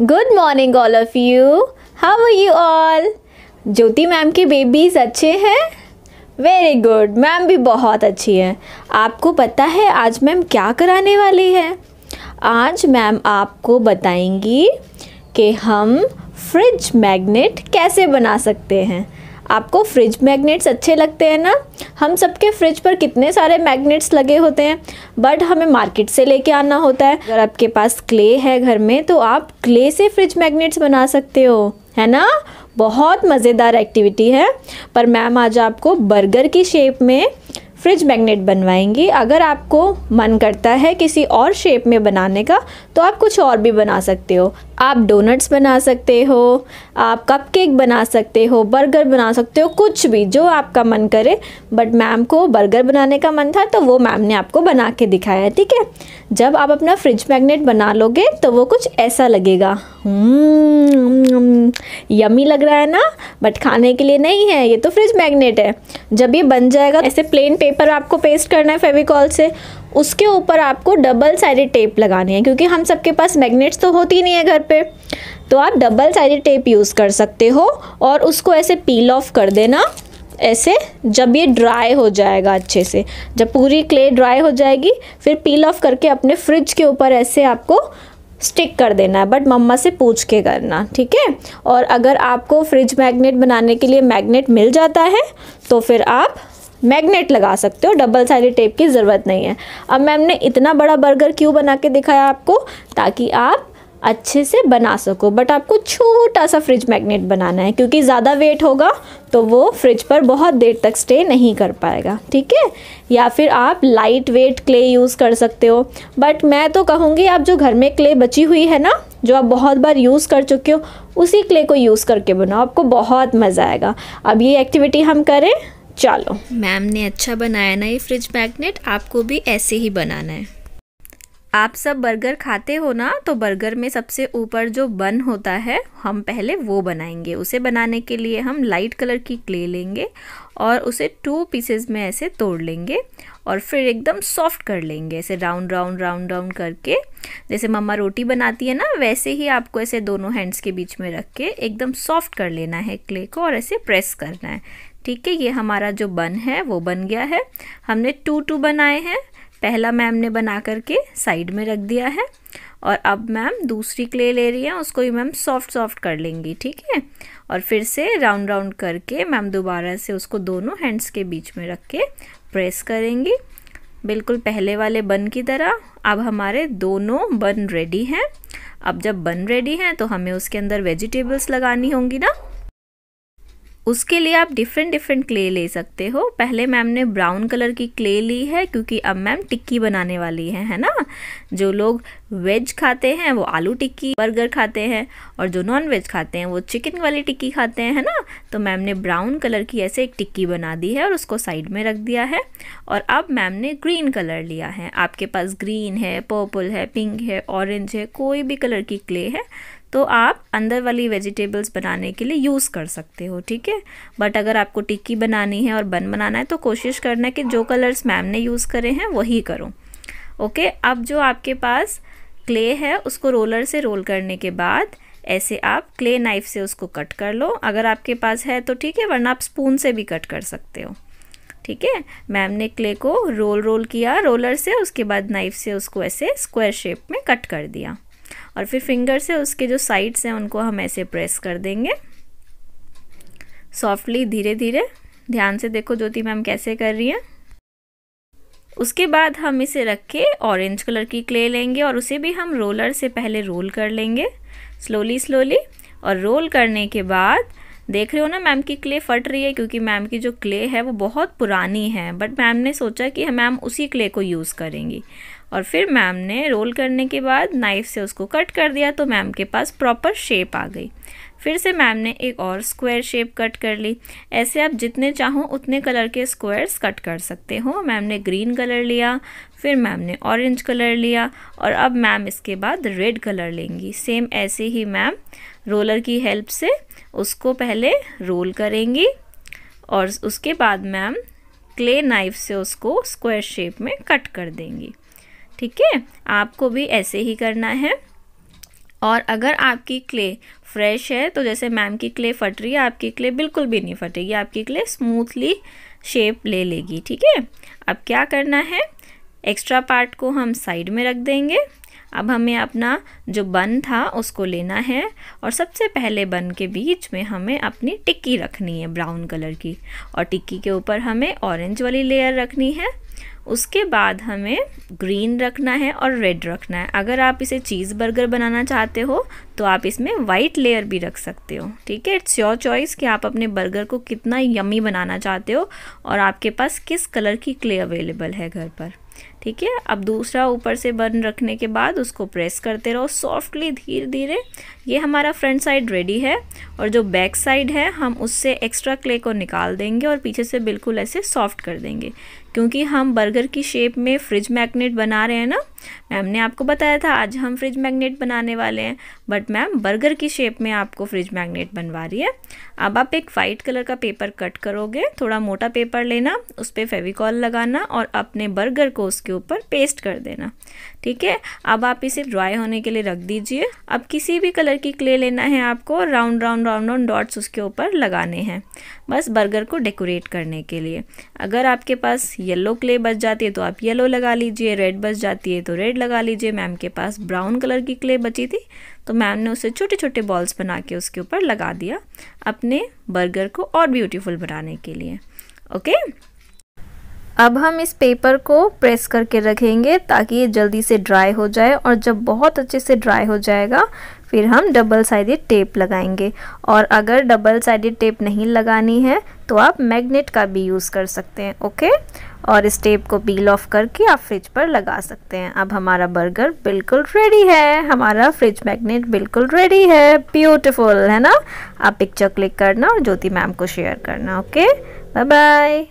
Good morning all of you how are you all Jyoti ma'am के babies अच्छे हैं? Very good ma'am भी बहुत अच्छी हैं। आपको पता है आज मैम क्या कराने वाली है? आज मैम आपको बताएँगी कि हम फ्रिज मैग्नेट कैसे बना सकते हैं। आपको फ्रिज मैग्नेट्स अच्छे लगते हैं ना? हम सबके फ्रिज पर कितने सारे मैग्नेट्स लगे होते हैं? बट हमें मार्केट से लेके आना होता है। अगर आपके पास क्ले है घर में तो आप क्ले से फ्रिज मैग्नेट्स बना सकते हो। है ना? बहुत मज़ेदार एक्टिविटी है। पर मैम आज आपको बर्गर की शेप में फ्रिज मैग्नेट बनवाएँगी। अगर आपको मन करता है किसी और शेप में बनाने का तो आप कुछ और भी बना सकते हो। आप डोनट्स बना सकते हो, आप कपकेक बना सकते हो बर्गर बना सकते हो, कुछ भी जो आपका मन करे। बट मैम को बर्गर बनाने का मन था तो वो मैम ने आपको बना के दिखाया है ठीक है? जब आप अपना फ्रिज मैग्नेट बना लोगे तो वो कुछ ऐसा लगेगा। यमी लग रहा है ना? बट खाने के लिए नहीं है, ये तो फ्रिज मैग्नेट है। जब ये बन जाएगा, ऐसे प्लेन पेपर आपको पेस्ट करना है फेविकॉल से उसके ऊपर आपको डबल साइडेड टेप लगानी है, क्योंकि हम सबके पास मैग्नेट्स तो होती नहीं है घर पे। तो आप डबल साइडेड टेप यूज़ कर सकते हो और उसको ऐसे पील ऑफ़ कर देना, ऐसे जब ये ड्राई हो जाएगा अच्छे से। जब पूरी क्ले ड्राई हो जाएगी, फिर पील ऑफ़ करके अपने फ्रिज के ऊपर ऐसे आपको स्टिक कर देना है बट मम्मा से पूछ के करना, ठीक है? और अगर आपको फ्रिज मैग्नेट बनाने के लिए मैग्नेट मिल जाता है तो फिर आप मैग्नेट लगा सकते हो डबल साइडेड टेप की ज़रूरत नहीं है। अब मैम ने इतना बड़ा बर्गर क्यों बना के दिखाया आपको? ताकि आप अच्छे से बना सको। बट आपको छोटा सा फ्रिज मैग्नेट बनाना है, क्योंकि ज़्यादा वेट होगा तो वो फ्रिज पर बहुत देर तक स्टे नहीं कर पाएगा। ठीक है? या फिर आप लाइट वेट क्ले यूज़ कर सकते हो। बट मैं तो कहूँगी, आप जो घर में क्ले बची हुई है ना, जो आप बहुत बार यूज़ कर चुके हो, उसी क्ले को यूज़ करके बनाओ। आपको बहुत मज़ा आएगा। अब ये एक्टिविटी हम करें। चलो। मैम ने अच्छा बनाया ना ये फ्रिज मैग्नेट, आपको भी ऐसे ही बनाना है। आप सब बर्गर खाते हो ना तो बर्गर में सबसे ऊपर जो बन होता है, हम पहले वो बनाएँगे। उसे बनाने के लिए हम लाइट कलर की क्ले लेंगे और उसे टू पीसेस में ऐसे तोड़ लेंगे और फिर एकदम सॉफ्ट कर लेंगे, ऐसे राउंड राउंड राउंड राउंड करके। जैसे मम्मा रोटी बनाती है ना, वैसे ही आपको ऐसे दोनों हैंड्स के बीच में रख के एकदम सॉफ्ट कर लेना है क्ले को और ऐसे प्रेस करना है। ठीक है, ये हमारा जो बन है, वो बन गया है। हमने टू टू बनाए हैं। पहला मैम ने बना करके साइड में रख दिया है। और अब मैम दूसरी क्ले ले रही है, उसको भी मैम सॉफ्ट सॉफ्ट कर लेंगी, ठीक है? और फिर से राउंड राउंड करके मैम दोबारा से उसको दोनों हैंड्स के बीच में रख के प्रेस करेंगी। बिल्कुल पहले वाले बन की तरह। अब हमारे दोनों बन रेडी हैं। अब जब बन रेडी हैं तो हमें उसके अंदर वेजिटेबल्स लगानी होंगी ना? उसके लिए आप डिफरेंट डिफरेंट क्ले ले सकते हो। पहले मैम ने ब्राउन कलर की क्ले ली है, क्योंकि अब मैम टिक्की बनाने वाली है है ना? जो लोग वेज खाते हैं, वो आलू टिक्की बर्गर खाते हैं, और जो नॉन वेज खाते हैं, वो चिकन वाली टिक्की खाते हैं, है ना? तो मैम ने ब्राउन कलर की ऐसे एक टिक्की बना दी है और उसको साइड में रख दिया है। और अब मैम ने ग्रीन कलर लिया है। आपके पास ग्रीन है पर्पल है पिंक है ऑरेंज है, कोई भी कलर की क्ले है तो आप अंदर वाली वेजिटेबल्स बनाने के लिए यूज़ कर सकते हो, ठीक है? बट अगर आपको टिक्की बनानी है और बन बनाना है तो कोशिश करना कि जो कलर्स मैम ने यूज़ करे हैं, वही करो। ओके? अब जो आपके पास क्ले है, उसको रोलर से रोल करने के बाद ऐसे आप क्ले नाइफ से उसको कट कर लो। अगर आपके पास है तो ठीक है, वरना आप स्पून से भी कट कर सकते हो। ठीक है? मैम ने क्ले को रोल रोल किया, रोलर से, उसके बाद नाइफ से उसको ऐसे स्क्वायर शेप में कट कर दिया। और फिर फिंगर से उसके जो साइड्स हैं, उनको हम ऐसे प्रेस कर देंगे। सॉफ्टली धीरे धीरे। ध्यान से देखो ज्योति मैम कैसे कर रही हैं। उसके बाद हम इसे रख के ऑरेंज कलर की क्ले लेंगे और उसे भी हम रोलर से पहले रोल कर लेंगे। स्लोली स्लोली और रोल करने के बाद, देख रहे हो ना मैम की क्ले फट रही है क्योंकि मैम की जो क्ले है वो बहुत पुरानी है बट मैम ने सोचा कि मैम उसी क्ले को यूज़ करेंगी। और फिर मैम ने रोल करने के बाद नाइफ से उसको कट कर दिया तो मैम के पास प्रॉपर शेप आ गई। फिर से मैम ने एक और स्क्वायर शेप कट कर ली। ऐसे आप जितने चाहो उतने कलर के स्क्वायर्स कट कर सकते हो। मैम ने ग्रीन कलर लिया, फिर मैम ने ऑरेंज कलर लिया और अब मैम इसके बाद रेड कलर लेंगी। सेम ऐसे ही मैम रोलर की हेल्प से उसको पहले रोल करेंगी और उसके बाद मैम क्ले नाइफ से उसको स्क्वायर शेप में कट कर देंगी। ठीक है? आपको भी ऐसे ही करना है। और अगर आपकी क्ले फ्रेश है तो जैसे मैम की क्ले फट रही है, आपकी क्ले बिल्कुल भी नहीं फटेगी, आपकी क्ले स्मूथली शेप ले लेगी, ठीक है? अब क्या करना है? एक्स्ट्रा पार्ट को हम साइड में रख देंगे। अब हमें अपना जो बन था उसको लेना है और सबसे पहले बन के बीच में हमें अपनी टिक्की रखनी है ब्राउन कलर की और टिक्की के ऊपर हमें ऑरेंज वाली लेयर रखनी है। उसके बाद हमें ग्रीन रखना है और रेड रखना है। अगर आप इसे चीज़ बर्गर बनाना चाहते हो तो आप इसमें वाइट लेयर भी रख सकते हो। ठीक है? इट्स योर चॉइस कि आप अपने बर्गर को कितना यमी बनाना चाहते हो और आपके पास किस कलर की क्ले अवेलेबल है घर पर। ठीक है? अब दूसरा ऊपर से बर्न रखने के बाद उसको प्रेस करते रहो सॉफ्टली धीरे धीरे ये हमारा फ्रंट साइड रेडी है और जो बैक साइड है, हम उससे एक्स्ट्रा क्ले को निकाल देंगे और पीछे से बिल्कुल ऐसे सॉफ्ट कर देंगे। क्योंकि हम बर्गर की शेप में फ्रिज मैग्नेट बना रहे हैं ना? मैम ने आपको बताया था, आज हम फ्रिज मैग्नेट बनाने वाले हैं। बट मैम बर्गर की शेप में आपको फ्रिज मैग्नेट बनवा रही है। अब आप एक वाइट कलर का पेपर कट करोगे, थोड़ा मोटा पेपर लेना, उस पर फेविकॉल लगाना और अपने बर्गर को उसके ऊपर पेस्ट कर देना। ठीक है? अब आप इसे ड्राई होने के लिए रख दीजिए। अब किसी भी कलर की क्ले लेना है आपको round round round round dots उसके ऊपर लगाने हैं। बस बर्गर को डेकोरेट करने के लिए। अगर आपके पास येलो क्ले बच जाती है तो आप येलो लगा लीजिए। रेड बच जाती है तो रेड लगा लीजिए। मैम के पास ब्राउन कलर की क्ले बची थी तो मैम ने उसे छोटे छोटे बॉल्स बना के उसके ऊपर लगा दिया अपने बर्गर को और ब्यूटीफुल बनाने के लिए। ओके अब हम इस पेपर को प्रेस करके रखेंगे ताकि ये जल्दी से ड्राई हो जाए और जब बहुत अच्छे से ड्राई हो जाएगा, फिर हम डबल साइडेड टेप लगाएँगे। और अगर डबल साइडेड टेप नहीं लगानी है तो आप मैग्नेट का भी यूज़ कर सकते हैं ओके और इस टेप को पील ऑफ़ करके आप फ्रिज पर लगा सकते हैं। अब हमारा बर्गर बिल्कुल रेडी है। हमारा फ्रिज मैग्नेट बिल्कुल रेडी है। ब्यूटीफुल है ना? आप पिक्चर क्लिक करना और ज्योति मैम को शेयर करना ओके बाय बाय